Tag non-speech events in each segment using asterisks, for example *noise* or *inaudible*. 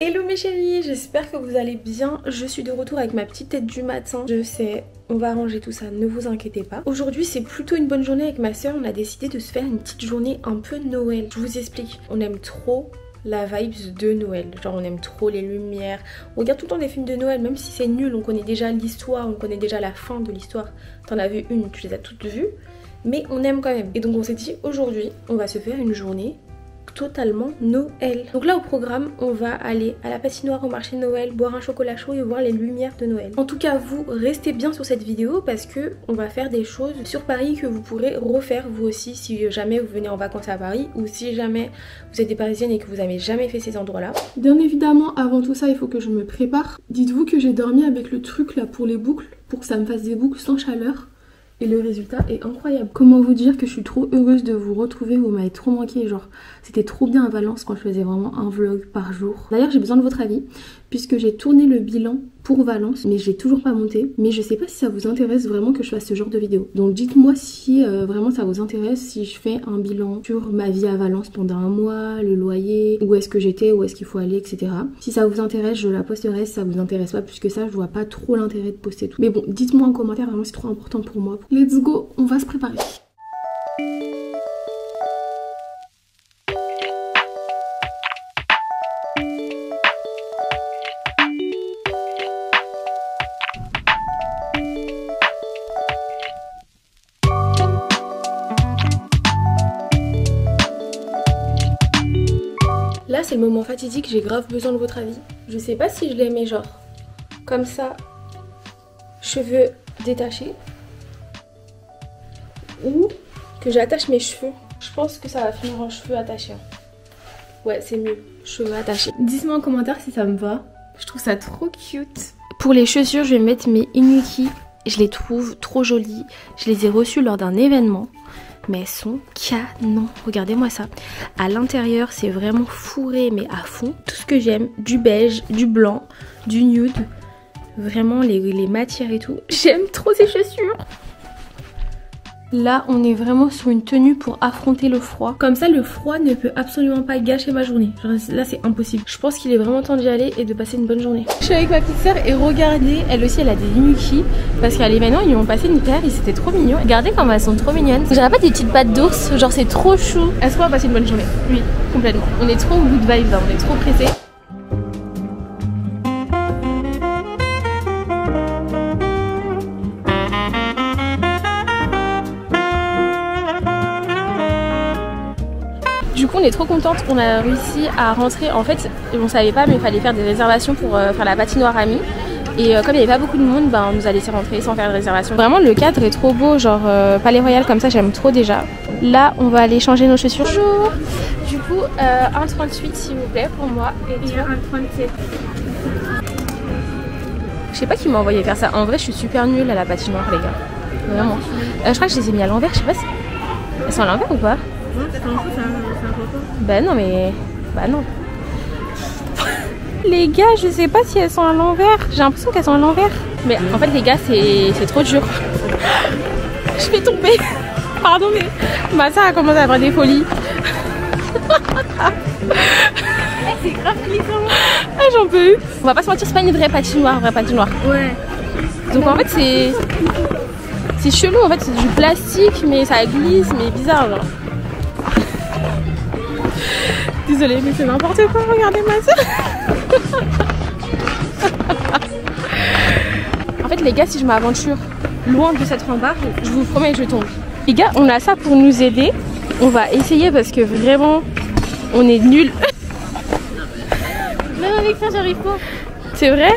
Hello mes chéris, j'espère que vous allez bien. Je suis de retour avec ma petite tête du matin. Je sais, on va arranger tout ça, ne vous inquiétez pas. Aujourd'hui c'est plutôt une bonne journée avec ma soeur. On a décidé de se faire une petite journée un peu Noël. Je vous explique, on aime trop la vibes de Noël. Genre on aime trop les lumières. On regarde tout le temps des films de Noël, même si c'est nul, on connaît déjà l'histoire, on connaît déjà la fin de l'histoire. T'en as vu une, tu les as toutes vues. Mais on aime quand même. Et donc on s'est dit aujourd'hui, on va se faire une journée totalement Noël. Donc là au programme, on va aller à la patinoire au marché de Noël, boire un chocolat chaud et voir les lumières de Noël. En tout cas, vous restez bien sur cette vidéo parce que on va faire des choses sur Paris que vous pourrez refaire vous aussi si jamais vous venez en vacances à Paris ou si jamais vous êtes des parisiennes et que vous n'avez jamais fait ces endroits-là. Bien évidemment, avant tout ça, il faut que je me prépare. Dites-vous que j'ai dormi avec le truc là pour les boucles, pour que ça me fasse des boucles sans chaleur et le résultat est incroyable. Comment vous dire que je suis trop heureuse de vous retrouver, vous m'avez trop manqué, genre c'était trop bien à Valence quand je faisais vraiment un vlog par jour. D'ailleurs j'ai besoin de votre avis puisque j'ai tourné le bilan pour Valence mais j'ai toujours pas monté mais je sais pas si ça vous intéresse vraiment que je fasse ce genre de vidéo. Donc dites-moi si euh, vraiment ça vous intéresse si je fais un bilan sur ma vie à Valence pendant un mois, le loyer, où est-ce que j'étais, où est-ce qu'il faut aller, etc. Si ça vous intéresse je la posterai, si ça vous intéresse pas plus que ça je vois pas trop l'intérêt de poster tout. Mais bon dites-moi en commentaire vraiment c'est trop important pour moi. Let's go, on va se préparer. C'est le moment fatidique, j'ai grave besoin de votre avis. Je sais pas si je l'aimais genre comme ça, cheveux détachés, ou que j'attache mes cheveux. Je pense que ça va finir en cheveux attachés. Ouais, c'est mieux, cheveux attachés. Dites-moi en commentaire si ça me va. Je trouve ça trop cute. Pour les chaussures, je vais mettre mes Inuki. Je les trouve trop jolies. Je les ai reçues lors d'un événement mais elles sont canon. Regardez-moi ça. À l'intérieur, c'est vraiment fourré, mais à fond. Tout ce que j'aime, du beige, du blanc, du nude. Vraiment, les, les matières et tout. *laughs* J'aime trop ces chaussures. Là, on est vraiment sur une tenue pour affronter le froid. Comme ça, le froid ne peut absolument pas gâcher ma journée. Genre, là, c'est impossible. Je pense qu'il est vraiment temps d'y aller et de passer une bonne journée. Je suis avec ma petite soeur et regardez, elle aussi, elle a des Inuki. Parce qu'à l'événement, ils lui ont passé une paire et c'était trop mignon. Regardez comme elles sont trop mignonnes. J'aurais pas des petites pattes d'ours, genre c'est trop chou. Est-ce qu'on va passer une bonne journée? Oui, complètement. On est trop au bout de vibe là, on est trop pressés. Du coup, on est trop contente. On a réussi à rentrer. En fait, on savait pas, mais il fallait faire des réservations pour euh, faire la patinoire amie. Et euh, comme il n'y avait pas beaucoup de monde, ben, on nous a laissé rentrer sans faire de réservation. Vraiment, le cadre est trop beau, genre euh, palais royal comme ça, j'aime trop déjà. Là, on va aller changer nos chaussures. Bonjour Du coup, euh, 1,38 s'il vous plaît pour moi. Et, 1,37. Je sais pas qui m'a envoyé faire ça. En vrai, je suis super nulle à la patinoire, les gars. Vraiment. je crois que je les ai mis à l'envers, je sais pas si. Elles sont à l'envers ou pas? Bah non mais... Bah non. les gars, je sais pas si elles sont à l'envers. J'ai l'impression qu'elles sont à l'envers. Mais en fait les gars, c'est trop dur. *laughs* je vais tomber. *laughs* Pardon mais ma soeur a commencé à avoir des folies. c'est grave Ah j'en peux. On va pas se mentir, c'est pas une vraie patinoire, vraie patinoire. Ouais. Donc en fait c'est... C'est chelou en fait, c'est du plastique mais ça glisse mais bizarre genre. Désolée, mais c'est n'importe quoi, regardez ma soeur. en fait, les gars, si je m'aventure loin de cette rambarde, je vous promets que je tombe. Les gars, on a ça pour nous aider. On va essayer parce que vraiment, on est nuls. Même avec ça, j'arrive pas. C'est vrai?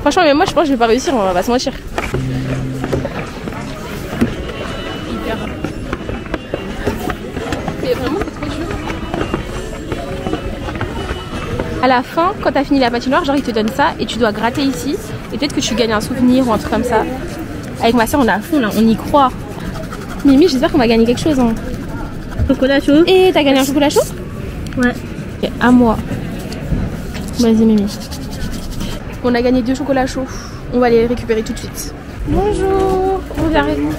Franchement, mais moi, je pense que je vais pas réussir, on va se mentir. À la fin, quand t'as fini la patinoire, genre ils te donnent ça et tu dois gratter ici. Et peut-être que tu gagnes un souvenir ou un truc comme ça. Avec ma soeur, on est à fond là, on y croit. Mimi, j'espère qu'on va gagner quelque chose. Hein. Chocolat chaud. Et t'as gagné un chocolat chaud? Ouais. Ok, à moi. Vas-y, Mimi. On a gagné deux chocolats chauds. On va les récupérer tout de suite. Bonjour. On vient avec vous.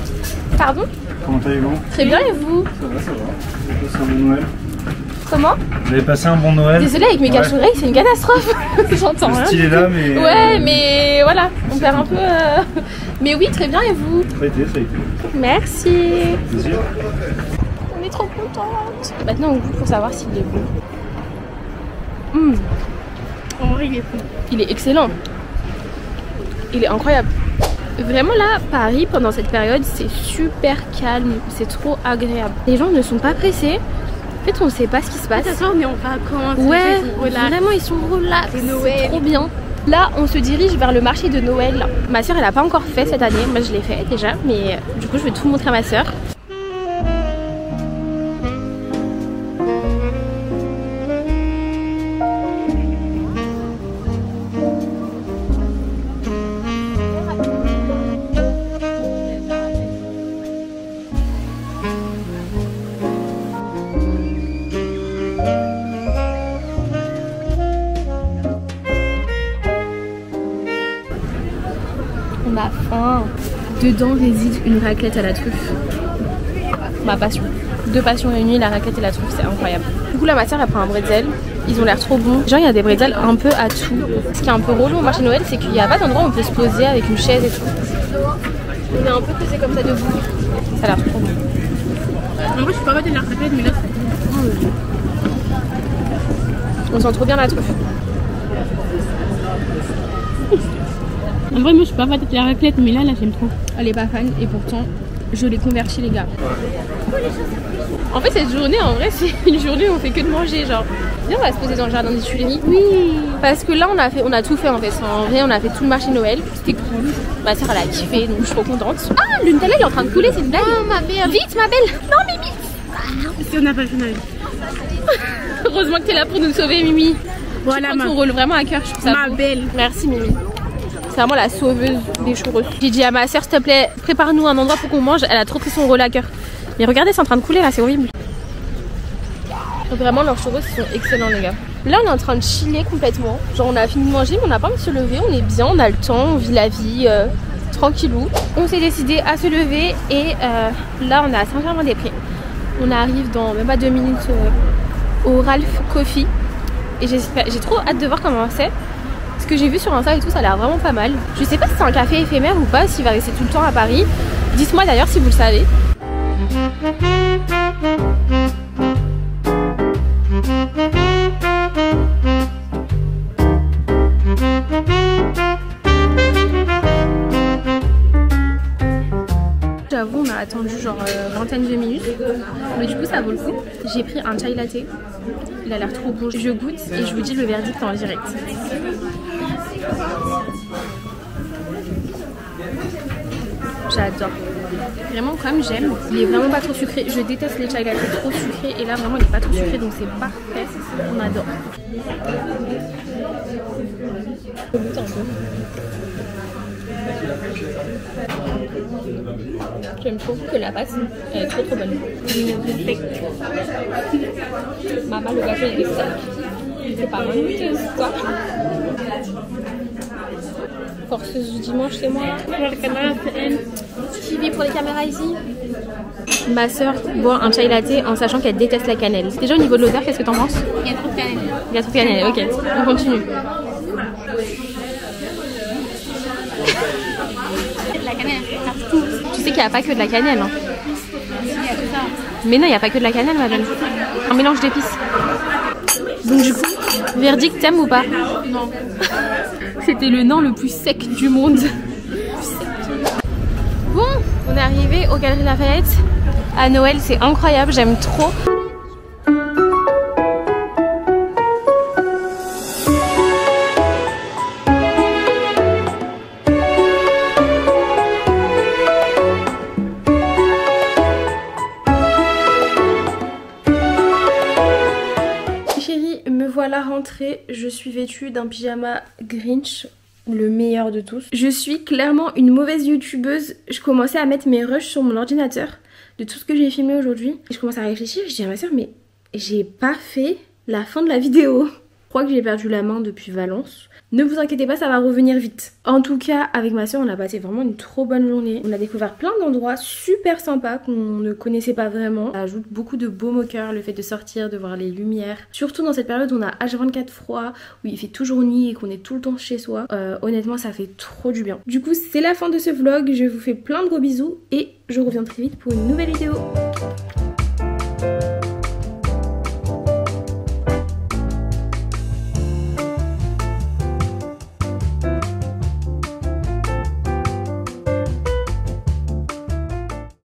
Pardon? Comment allez-vous? Très bien et vous? Ça va, ça va. C'est Noël? Comment Vous avez passé un bon Noël Désolée, avec mes Ouais. caches oreilles, c'est une catastrophe. *laughs* J'entends Le rien. style est là, mais. Ouais, mais voilà, on perd un peu. euh, *laughs* Mais oui, très bien, et vous Ça a été, ça a été. Merci. Plaisir. On est trop contente. Maintenant, on goûte pour savoir s'il est bon. Hum, En vrai, il est fou. il est excellent. Il est incroyable. Vraiment là, Paris, pendant cette période, c'est super calme. C'est trop agréable. Les gens ne sont pas pressés. En fait, on sait pas ce qui se passe. Attends, on est en vacances. Ouais, ils sont vraiment ils sont relax, C'est trop bien. Là, on se dirige vers le marché de Noël. Ma soeur, elle a pas encore fait cette année. Moi, je l'ai fait déjà, mais euh, du coup, je vais tout montrer à ma soeur. Dedans réside une raclette à la truffe. Ma passion. Deux passions réunies, la raclette et la truffe, c'est incroyable. Du coup, là, ma soeur, elle prend un bretzel. Ils ont l'air trop bons. Genre, il y a des bretzels un peu à tout. Ce qui est un peu relou au marché de Noël, c'est qu'il n'y a pas d'endroit où on peut se poser avec une chaise et tout. On est un peu posé comme ça debout. Ça a l'air trop bon. En vrai, je suis pas mal de la raclette, mais là, c'est On sent trop bien la truffe. En vrai, moi, je suis pas fan de la raclette, mais là, là, j'aime trop. Elle est pas fan et pourtant je l'ai converti les gars. En fait cette journée en vrai *laughs* c'est une journée où on fait que de manger genre. Viens on va se poser dans le jardin des Tuileries. Oui. Parce que là on a fait on a tout fait en fait. En vrai on a fait tout le marché de Noël. C'était cool. Ma soeur elle a kiffé donc je suis trop contente. Ah le Nutella il est en train de couler c'est une blague. Oh ma belle. Vite ma belle. Non Mimi. Si on n'a pas le final. *laughs* Heureusement que t'es là pour nous sauver Mimi. Voilà, ma, ton rôle vraiment à cœur je trouve ça ma beau. belle. Merci Mimi. C'est vraiment la sauveuse des churros. J'ai dit à ma soeur, s'il te plaît, prépare-nous un endroit pour qu'on mange. Elle a trop pris son cœur. Mais regardez, c'est en train de couler là, c'est horrible. Vraiment, leurs churros sont excellents, les gars. Là, on est en train de chiller complètement. Genre, on a fini de manger, mais on n'a pas envie de se lever. On est bien, on a le temps, on vit la vie euh, tranquillou. On s'est décidé à se lever et euh, là, on est à Saint-Germain-des-Prés. On arrive dans même pas deux minutes euh, au Ralph Coffee. Et j'ai trop hâte de voir comment c'est. Que j'ai vu sur Insta et tout, ça a l'air vraiment pas mal. Je sais pas si c'est un café éphémère ou pas, s'il va rester tout le temps à Paris. Dites-moi d'ailleurs si vous le savez. J'avoue, on a attendu genre euh, vingtaine de minutes, mais du coup ça vaut le coup. J'ai pris un chai latte, il a l'air trop bon. Je goûte et je vous dis le verdict en direct. J'adore. Vraiment comme j'aime. Il est vraiment pas trop sucré. Je déteste les chai trop sucrés et là vraiment il est pas trop sucré donc c'est parfait. On adore. J'aime trop que la pâte, est trop trop bonne. Maman, le gâteau est sec. C'est pas mal goûté, quoi. Forceuse du dimanche, c'est moi. Suivi pour les caméras ici. Ma soeur boit un chai latte en sachant qu'elle déteste la cannelle. Déjà au niveau de l'odeur, qu'est-ce que t'en penses Il y a trop de cannelle. Il y a trop de cannelle, ok. On continue. La cannelle, partout. Tu sais qu'il n'y a pas que de la cannelle. Hein. Mais non, il n'y a pas que de la cannelle, madame. Un mélange d'épices. Donc du coup, verdict, t'aimes ou pas Non. *laughs* C'était le nain le plus sec du monde. Bon, on est arrivé aux Galeries Lafayette. À Noël, c'est incroyable, j'aime trop. Voilà rentrée. Je suis vêtue d'un pyjama Grinch, le meilleur de tous. Je suis clairement une mauvaise youtubeuse. Je commençais à mettre mes rushs sur mon ordinateur de tout ce que j'ai filmé aujourd'hui. Et je commence à réfléchir. Je dis à ma soeur, mais j'ai pas fait la fin de la vidéo. Crois que j'ai perdu la main depuis Valence. Ne vous inquiétez pas, ça va revenir vite. En tout cas, avec ma soeur, on a passé vraiment une trop bonne journée. On a découvert plein d'endroits super sympas qu'on ne connaissait pas vraiment. Ça ajoute beaucoup de baume au cœur, le fait de sortir, de voir les lumières. Surtout dans cette période où on a H24 froid, où il fait toujours nuit et qu'on est tout le temps chez soi. Euh, honnêtement, ça fait trop du bien. Du coup, c'est la fin de ce vlog. Je vous fais plein de gros bisous et je reviens très vite pour une nouvelle vidéo.